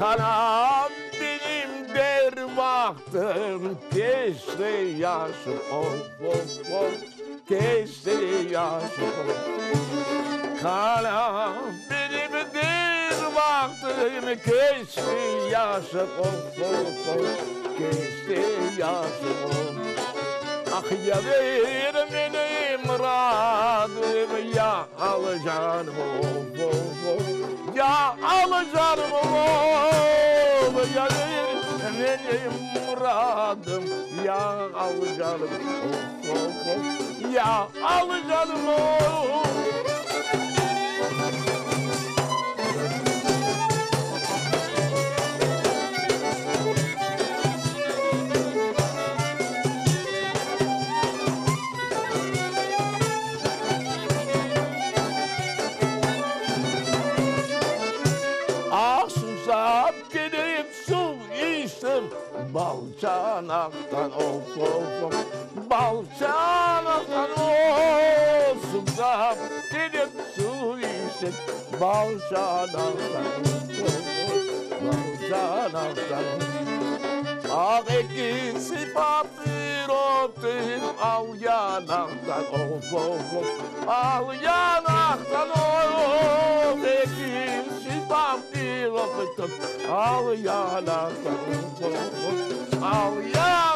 Haram benim der baktım Keşke yaşım of of of Keşke yaşım of benim der baktım Keşke yaşım of of of Keşke yaşım of Ah ya benim muradım Ya alacağım of of of Ya alacağım of ya benim muradım. Ya al canım of of of. Ya al canım of içtim Bal çanaktan of of of. Bal çanaktan of Susam gidip su içtim Bal çanaktan of of Bal çanaktan Ah ikisi papir ottim Al yanaktan of of of. Al yanaktan of Al yanaktan Hallelujah.